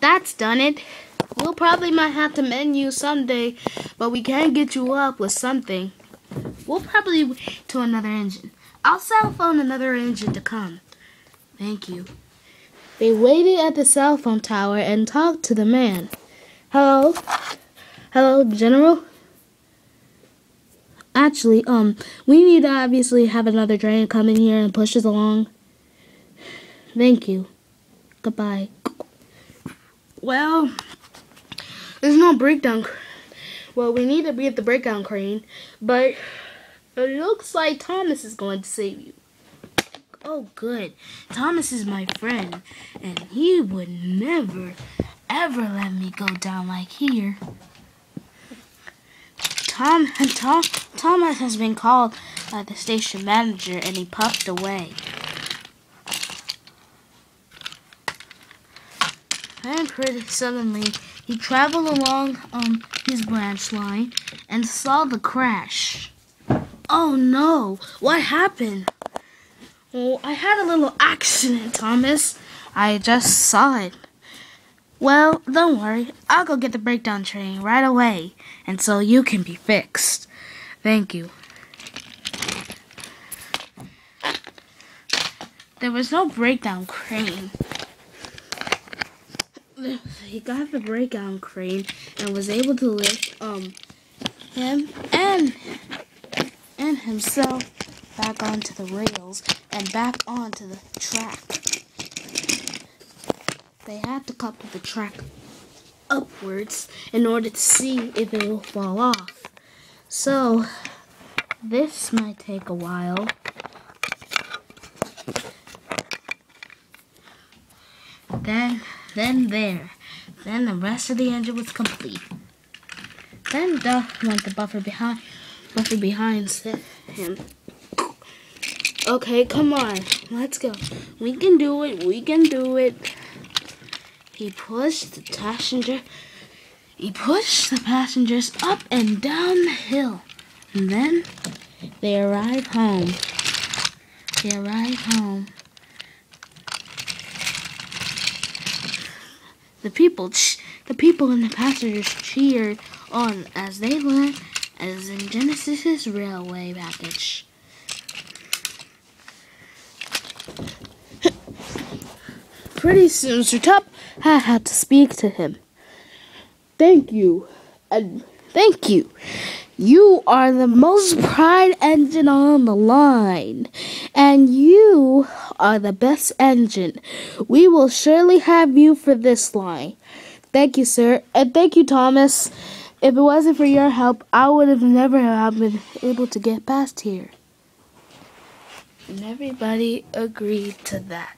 that's done it. We'll probably might have to mend you someday, but we can get you up with something. We'll probably to another engine. I'll cell phone another engine to come. Thank you. They waited at the cell phone tower and talked to the man. Hello? Hello, General? Actually, um, we need to obviously have another train come in here and push us along. Thank you. Goodbye. Well, there's no breakdown. Well, we need to be at the breakdown crane, but it looks like Thomas is going to save you. Oh, good. Thomas is my friend, and he would never, ever let me go down like here. Tom, Tom, Thomas has been called by the station manager, and he puffed away. And pretty suddenly, he traveled along um, his branch line and saw the crash. Oh no! What happened? Oh, I had a little accident, Thomas. I just saw it. Well, don't worry. I'll go get the breakdown train right away, and so you can be fixed. Thank you. There was no breakdown crane. He got the breakdown crane and was able to lift um him and and himself back onto the rails and back onto the track. They had to couple the track upwards in order to see if it will fall off. So this might take a while. Then there. Then the rest of the engine was complete. Then Duff went the buffer behind buffer behind him. Okay, come on. Let's go. We can do it. We can do it. He pushed the passenger he pushed the passengers up and down the hill. And then they arrived home. They arrived home. The people, the people and the passengers cheered on as they learned as in Genesis's railway package. Pretty soon, Sir Topham Hatt, had to speak to him. Thank you, and thank you. You are the most pride engine on the line, and you are the best engine. We will surely have you for this line. Thank you, sir, and thank you, Thomas. If it wasn't for your help, I would have never have been able to get past here. And everybody agreed to that.